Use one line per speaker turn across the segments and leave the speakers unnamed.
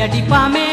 கையடிப்பாமே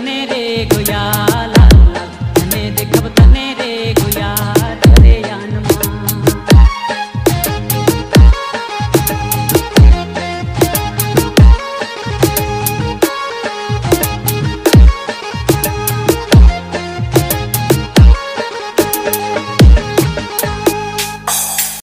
manera.